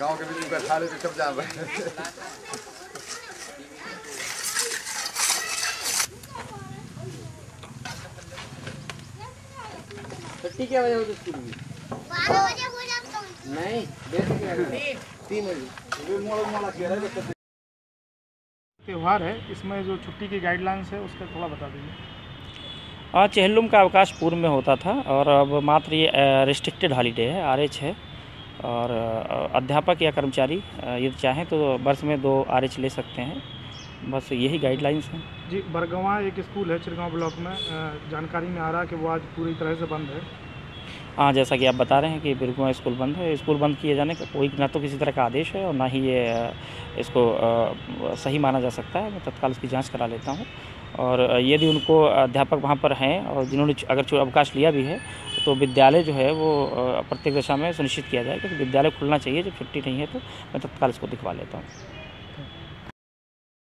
गाँव के बीच में बैठा ले तो सब जान रहे छुट्टी क्या बजे होती स्कूल हो जाता हूँ। नहीं तीन बजे। त्यौहार है इसमें जो छुट्टी की गाइडलाइंस है उसका थोड़ा बता दीजिए। चेहल्लुम का अवकाश पूर्व में होता था और अब मात्र ये रिस्ट्रिक्टेड हॉलीडे है आर एच है। और अध्यापक या कर्मचारी यदि चाहें तो वर्ष में दो आर एच ले सकते हैं। बस यही गाइडलाइंस हैं। जी बरगवा एक स्कूल है चिरगांव ब्लॉक में जानकारी में आ रहा है कि वो आज पूरी तरह से बंद है। हाँ जैसा कि आप बता रहे हैं कि बिरकुआ स्कूल बंद है। स्कूल बंद किए जाने का कोई ना तो किसी तरह का आदेश है और ना ही ये इसको सही माना जा सकता है। मैं तत्काल इसकी जाँच करा लेता हूँ। और यदि उनको अध्यापक वहाँ पर हैं और जिन्होंने अगर अवकाश लिया भी है तो विद्यालय जो है वो प्रत्येक दशा में सुनिश्चित किया जाए क्योंकि विद्यालय खुलना चाहिए, जब छुट्टी नहीं है तो मैं तत्काल इसको दिखवा लेता हूँ।